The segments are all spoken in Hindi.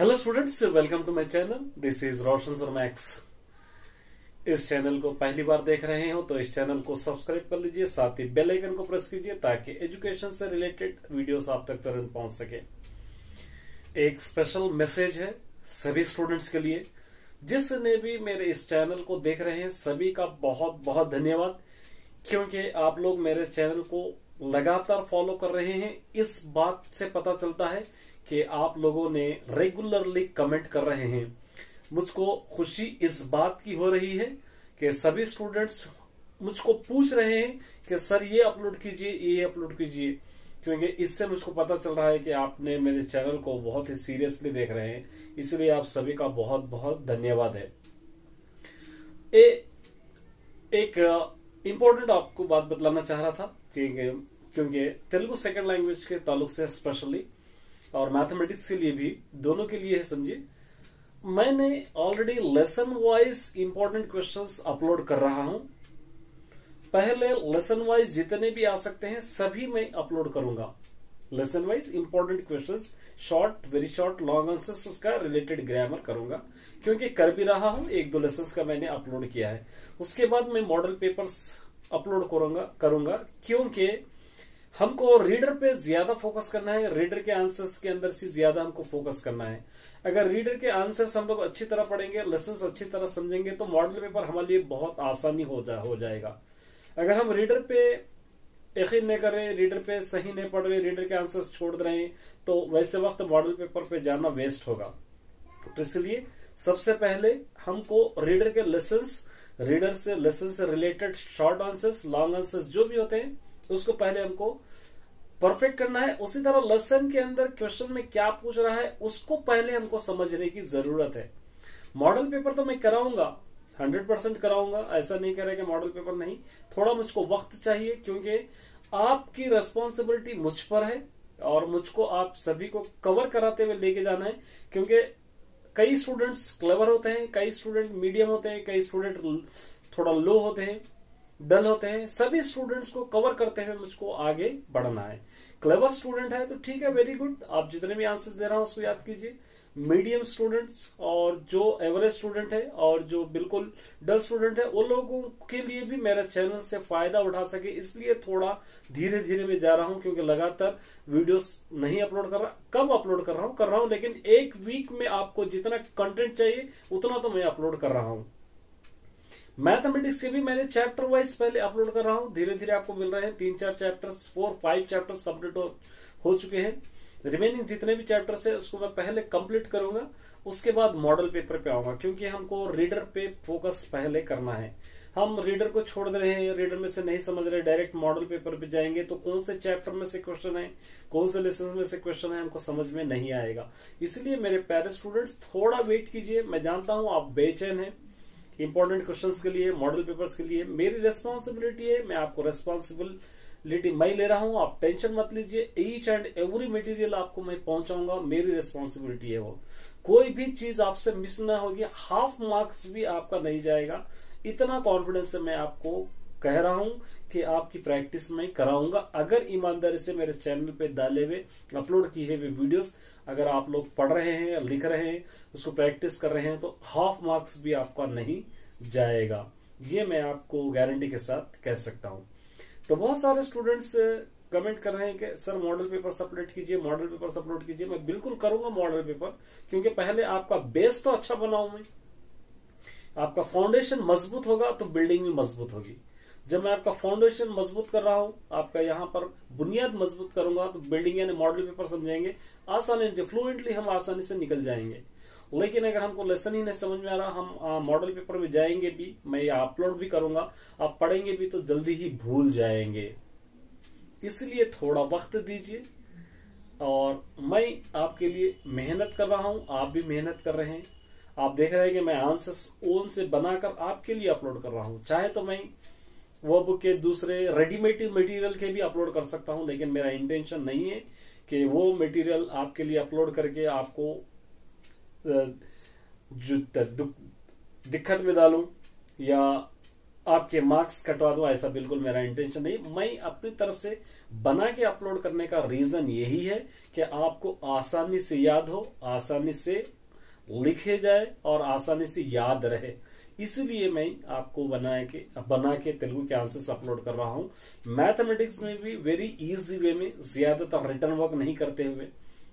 Hello students welcome to my channel this is Roshan Max इस चैनल को पहली बार देख रहे हो तो इस चैनल को सब्सक्राइब कर लीजिए, साथ ही बेल आइकन को प्रेस कीजिए ताकि एजुकेशन से रिलेटेड वीडियोस आप तक तुरंत पहुँच सके। एक स्पेशल मैसेज है सभी स्टूडेंट्स के लिए। जिसने भी मेरे इस चैनल को देख रहे हैं, सभी का बहुत बहुत धन्यवाद। क्योंकि आप लोग मेरे चैनल को लगातार फॉलो कर रहे हैं। इस बात से पता चलता है कि आप लोगों ने रेगुलरली कमेंट कर रहे हैं। मुझको खुशी इस बात की हो रही है कि सभी स्टूडेंट्स मुझको पूछ रहे हैं कि सर ये अपलोड कीजिए ये अपलोड कीजिए। क्योंकि इससे मुझको पता चल रहा है कि आपने मेरे चैनल को बहुत ही सीरियसली देख रहे हैं। इसलिए आप सभी का बहुत बहुत धन्यवाद है। ए, एक इम्पोर्टेंट आपको बात बतलाना चाह रहा था। क्योंकि तेलुगु सेकंड लैंग्वेज के ताल्लुक से स्पेशली और मैथमेटिक्स के लिए भी दोनों के लिए है समझिए। मैंने already lesson wise important questions upload कर रहा हूँ। पहले लेसन वाइज जितने भी आ सकते हैं, सभी मैं अपलोड करूँगा। Lesson wise important questions short very short long answers उसका रिलेटेड ग्रामर करूँगा। क्योंकि कर भी रहा हूँ, एक दो लेसन का मैंने अपलोड किया है। उसके बाद मैं मॉडल पेपर्स अपलोड करूँगा करूँगा क्योंकि हमको रीडर पे ज़्यादा फोकस करना है रीडर के आंसर्स के अंदर से ज़्यादा हमको फोकस करना है। अगर रीडर के आंसर्स हम लोग अच्छी तरह पढ़ेंगे लेसन अच्छी तरह समझेंगे तो मॉडल पेपर हमारे लिए बहुत आसानी हो, जा, हो जाएगा। अगर हम रीडर पे यकीन नहीं कर रहे रीडर पे सही नहीं पढ़ रहे रीडर के आंसर्स छोड़ रहे हैं तो वैसे वक्त मॉडल पेपर पे जाना वेस्ट होगा। तो इसलिए सबसे पहले हमको रीडर के लेसन रीडर से, लेसन से related short answers, long answers जो भी होते हैं उसको पहले हमको परफेक्ट करना है। उसी तरह लेसन के अंदर क्वेश्चन में क्या पूछ रहा है, उसको पहले हमको समझने की ज़रूरत है। मॉडल पेपर तो मैं कराऊँगा, हंड्रेड परसेंट कराऊँगा, ऐसा नहीं कह रहा कि मॉडल पेपर नहीं, थोड़ा मुझको वक्त चाहिए, क्योंकि आपकी रेस्पॉन्सिबिलिटी मुझ पर है, और मुझको आप सभी को कवर कराते हुए लेके जाना है, क्योंकि कई स्टूडेंट्स क्लेवर होते हैं, कई स्टूडेंट मीडियम होते हैं, कई स्टूडेंट थोड़ा लो होते हैं डल होते हैं। सभी स्टूडेंट्स को कवर करते हुए मुझको आगे बढ़ना है। क्लेवर स्टूडेंट है तो ठीक है वेरी गुड आप जितने भी आंसर्स दे रहा हूँ उसको याद कीजिए। मीडियम स्टूडेंट्स और जो एवरेज स्टूडेंट है और जो बिल्कुल डल स्टूडेंट है, उन लोगों के लिए भी मेरे चैनल से फ़ायदा उठा सके। इसलिए थोड़ा धीरे धीरे मैं जा रहा हूँ, क्योंकि लगातार वीडियोस नहीं अपलोड कर रहा कब अपलोड कर रहा हूँ, कर रहा हूँ, लेकिन एक वीक में आपको जितना कंटेंट चाहिए, उतना तो मैं अपलोड कर रहा हूँ। मैथमेटिक्स के भी मैंने चैप्टर वाइज पहले अपलोड कर रहा हूँ। धीरे धीरे आपको मिल रहे हैं तीन चार chapters four five chapters complete हो चुके हैं। रिमेनिंग जितने भी चैप्टर्स है, उसको मैं पहले कंप्लीट करूँगा, उसके बाद मॉडल पेपर पे आऊँगा, क्योंकि हमको रीडर पे फोकस पहले करना है। हम रीडर को छोड़ रहे हैं रीडर में से नहीं समझ रहे डायरेक्ट मॉडल पेपर पे जाएँगे तो कौन से चैप्टर में से क्वेश्चन है, कौन से लेसन में से क्वेश्चन है, हमको समझ में नहीं आएगा। इसलिए मेरे प्यारे स्टूडेंट्स थोड़ा वेट कीजिए, मैं जानता हूँ आप बेचैन है इंपॉर्टेंट क्वेश्चन के लिए मॉडल पेपर्स के लिए। मेरी रेस्पॉन्सिबिलिटी है, मैं आपको रेस्पॉन्सिबिलिटी मैं ले रहा हूँ, आप टेंशन मत लीजिए। ईच एंड एवरी मटेरियल आपको मैं पहुंचाऊँगा मेरी रिस्पॉन्सिबिलिटी है वो। कोई भी चीज़ आपसे मिस ना होगी हाफ़ मार्क्स भी आपका नहीं जाएगा। इतना कॉन्फिडेंस से मैं आपको कह रहा हूँ कि आपकी प्रैक्टिस मैं कराऊँगा। अगर ईमानदारी से मेरे चैनल पे डाले हुए अपलोड किए हुए वीडियोस अगर आप लोग पढ़ रहे हैं लिख रहे हैं, उसको प्रैक्टिस कर रहे हैं तो हाफ़ मार्क्स भी आपका नहीं जाएगा। ये मैं आपको गारंटी के साथ कह सकता हूँ। तो बहुत सारे स्टूडेंट्स कमेंट कर रहे हैं कि सर मॉडल पेपर अपलोड कीजिए मॉडल पेपर अपलोड कीजिए। मैं बिल्कुल करूँगा मॉडल पेपर क्योंकि पहले आपका बेस तो अच्छा बनाऊ मैं आपका फाउंडेशन मज़बूत होगा तो बिल्डिंग भी मज़बूत होगी। जब मैं आपका फाउंडेशन मज़बूत कर रहा हूँ, आपका यहाँ पर बुनियाद मज़बूत करूँगा तो बिल्डिंग यानी मॉडल पेपर समझाएँगे। आसानी फ्लुएंटली हम आसानी से निकल जाएँगे। लेकिन अगर हमको लेसन ही नहीं समझ में आ रहा, हम मॉडल पेपर में जाएँगे भी, मैं ये अपलोड भी करूँगा, आप पढ़ेंगे भी तो जल्दी ही भूल जाएँगे। इसलिए थोड़ा वक्त दीजिए और मैं आपके लिए मेहनत कर रहा हूँ, आप भी मेहनत कर रहे हैं। आप देख रहे हैं कि मैं आंसर्स ओन से बनाकर आपके लिए अपलोड कर रहा हूँ। चाहे तो मैं वो बुक के दूसरे रेडीमेड मटेरियल के भी अपलोड कर सकता हूँ, लेकिन मेरा इंटेंशन नहीं है कि वो मटेरियल आपके लिए अपलोड करके आपको दिक्कत में डालूं या आपके मार्क्स कटवा दूँ, ऐसा बिल्कुल मेरा इंटेंशन नहीं। मैं अपनी तरफ़ से बना के अपलोड करने का रीजन यही है कि आपको आसानी से याद हो, आसानी से लिखे जाए और आसानी से याद रहे। इसलिए मैं आपको बना के बना के तेलुगु के आंसर्स अपलोड कर रहा हूँ। मैथमेटिक्स में भी वेरी इजी वे में ज़्यादातर रिटर्न वर्क नहीं करते हुए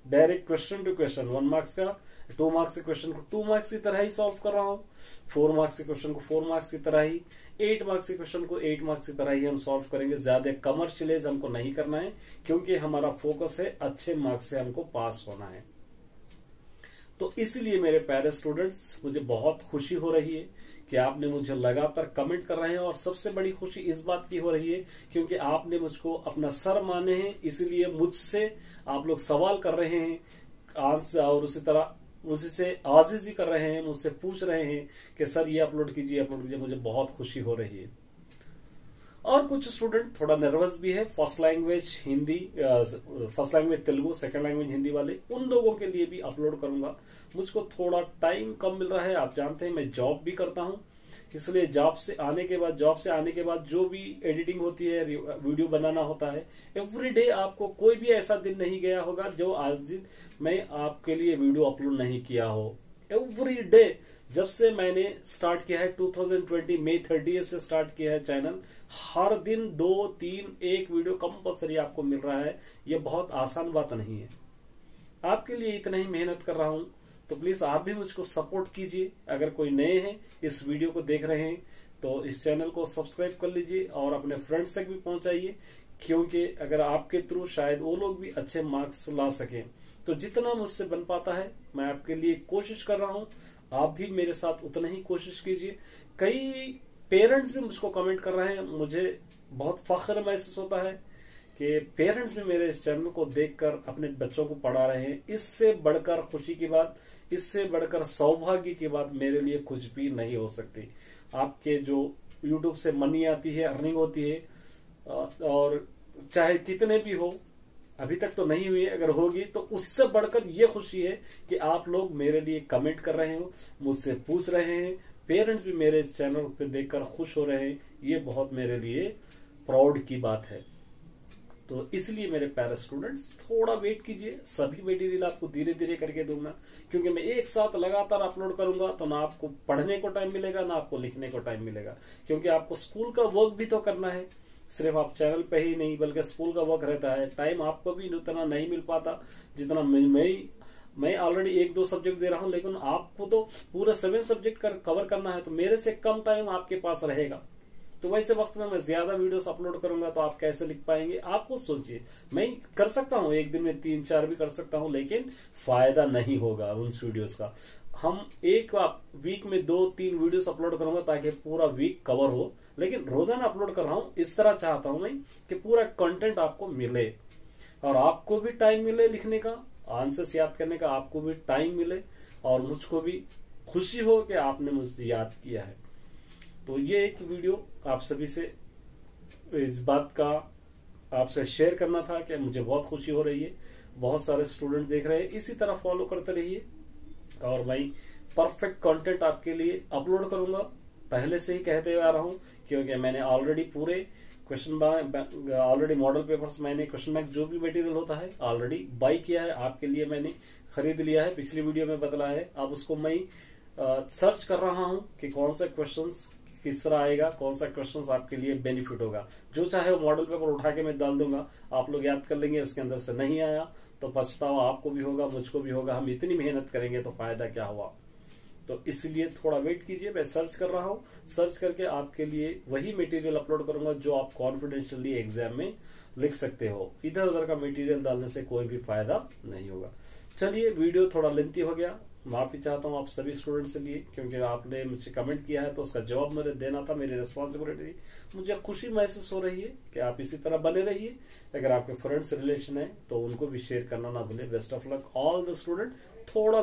direct question to question one marks का टू मार्क्स के क्वेश्चन को टू मार्क्स की तरह ही सॉल्व कर रहा हूँ फोर मार्क्स के क्वेश्चन को फोर मार्क्स की तरह ही एट मार्क्स के क्वेश्चन को एट मार्क्स की तरह ही हम सॉल्व करेंगे। ज़्यादा कमर्शियलाइज हमको नहीं करना है, क्योंकि हमारा फोकस है, अच्छे मार्क्स से हमको पास होना है। तो इसलिए मेरे प्यारे स्टूडेंट्स मुझे बहुत खुशी हो रही है कि आपने मुझे लगातार कमेंट कर रहे हैं और सबसे बड़ी खुशी इस बात की हो रही है क्योंकि आपने मुझको अपना सर माने हैं, इसलिए मुझसे आप लोग सवाल कर रहे हैं, आज और उसी तरह उसी से आजिजी कर रहे हैं, मुझसे पूछ रहे हैं कि, सर, ये अपलोड कीजिए अपलोड कीजिए, मुझे बहुत खुशी हो रही है। और कुछ स्टूडेंट थोड़ा नर्वस भी है first language Hindi first language Telugu second language Hindi वाले, उन लोगों के लिए भी अपलोड करूँगा। मुझको थोड़ा टाइम कम मिल रहा है, आप जानते हैं, मैं जॉब भी करता हूँ। इसलिए जॉब से आने के बाद जॉब से आने के बाद जो भी एडिटिंग होती है वीडियो बनाना होता है एवरी डे आपको कोई भी ऐसा दिन नहीं गया होगा, जो आज दिन मैं आपके लिए वीडियो अपलोड नहीं किया हो। एवरी डे जब से मैंने स्टार्ट किया है 2020 मई थर्टी से स्टार्ट किया है चैनल हर दिन दो, तीन, एक वीडियो कंपलसरी आपको मिल रहा है। ये बहुत आसान बात नहीं है। आपके लिए इतना ही मेहनत कर रहा हूँ तो प्लीज़ आप भी मुझको सपोर्ट कीजिए। अगर कोई नए हैं, इस वीडियो को देख रहे हैं तो इस चैनल को सब्सक्राइब कर लीजिए और अपने फ्रेंड्स तक भी पहुंचाइए, क्योंकि अगर आपके थ्रू शायद वो लोग भी अच्छे मार्क्स ला सकें तो जितना मुझसे बन पाता है, मैं आपके लिए कोशिश कर रहा हूँ। आप भी मेरे साथ उतना ही कोशिश कीजिए। कई पेरेंट्स भी मुझको कमेंट कर रहे हैं। मुझे बहुत फख्र महसूस होता है कि पेरेंट्स भी मेरे इस चैनल को देखकर अपने बच्चों को पढ़ा रहे हैं। इससे बढ़कर खुशी की बात, इससे बढ़कर सौभाग्य की बात मेरे लिए कुछ भी नहीं हो सकती। आपके जो यूट्यूब से मनी आती है अर्निंग होती है और चाहे कितने भी हो, अभी तक तो नहीं हुई, अगर होगी तो उससे बढ़कर ये खुशी है कि आप लोग मेरे लिए कमेंट कर रहे हो, मुझसे पूछ रहे हैं पेरेंट्स भी मेरे चैनल पे देखकर खुश हो रहे हैं, ये बहुत मेरे लिए प्राउड की बात है। तो इसलिए मेरे पैरा स्टूडेंट्स थोड़ा वेट कीजिए, सभी मटेरियल आपको धीरे धीरे करके दूँगा। क्योंकि मैं एक साथ लगातार अपलोड करूँगा तो ना आपको पढ़ने को टाइम मिलेगा, ना आपको लिखने को टाइम मिलेगा। क्योंकि आपको स्कूल का वर्क भी तो करना है। सिर्फ़ आप चैनल पे ही नहीं, बल्कि स्कूल का वर्क रहता है। टाइम आपको भी उतना नहीं मिल पाता जितना मैं मैं ऑलरेडी एक दो सब्जेक्ट दे रहा हूँ लेकिन आपको तो पूरा सेवन सब्जेक्ट कर, कवर करना है तो मेरे से कम टाइम आपके पास रहेगा। तो वैसे वक्त में मैं ज़्यादा वीडियोस अपलोड करूँगा तो आप कैसे लिख पाएँगे आप खुद सोचिए। मैं कर सकता हूँ एक दिन में तीन चार भी कर सकता हूँ लेकिन फ़ायदा नहीं होगा उन वीडियोस का। हम एक वीक में दो तीन वीडियोस अपलोड करूँगा ताकि पूरा वीक कवर हो। लेकिन रोज़ाना अपलोड कर रहा हूँ इस तरह चाहता हूँ मैं कि पूरा कंटेंट आपको मिले और आपको भी टाइम मिले लिखने का। आंसर्स याद करने का आपको भी टाइम मिले और मुझको भी खुशी हो कि आपने मुझे याद किया है। तो ये एक वीडियो आप सभी से इस बात का आपसे शेयर करना था कि मुझे बहुत खुशी हो रही है। बहुत सारे स्टूडेंट देख रहे हैं। इसी तरह फॉलो करते रहिए और मैं परफेक्ट कंटेंट आपके लिए अपलोड करूँगा। पहले से ही कहते आ रहा हूँ, क्योंकि मैंने ऑलरेडी पूरे क्वेश्चन ऑलरेडी मॉडल पेपर्स मैंने क्वेश्चन बैंक जो भी मटेरियल होता है ऑलरेडी बाई किया है, आपके लिए मैंने खरीद लिया है, पिछली वीडियो में बदला है। अब उसको मैं सर्च कर रहा हूँ कि कौन सा क्वेश्चन किस तरह आएगा, कौन सा क्वेश्चन आपके लिए बेनिफिट होगा। जो चाहे वो मॉडल पेपर उठा के मैं डाल दूँगा, आप लोग याद कर लेंगे, उसके अंदर से नहीं आया तो पछतावा आपको भी होगा, मुझको भी होगा, हम इतनी मेहनत करेंगे तो फ़ायदा क्या हुआ? तो इसलिए थोड़ा वेट कीजिए, मैं सर्च कर रहा हूँ। सर्च करके आपके लिए वही मटेरियल अपलोड करूँगा जो आप कॉन्फिडेंशियली एग्ज़ाम में लिख सकते हो। इधर उधर का मटेरियल डालने से कोई भी फ़ायदा नहीं होगा। चलिए वीडियो थोड़ा लेंथी हो गया। माफ़ी चाहता हूँ आप सभी स्टूडेंट से लिए, क्योंकि आपने मुझे कमेंट किया है तो उसका जवाब मुझे देना था, मेरी रिस्पॉन्सिबिलिटी मुझे खुशी महसूस हो रही है कि आप इसी तरह बने रहिए। अगर आपके फ्रेंड्स रिलेशन है तो उनको भी शेयर करना ना भूले। Best of luck all the student थोड़ा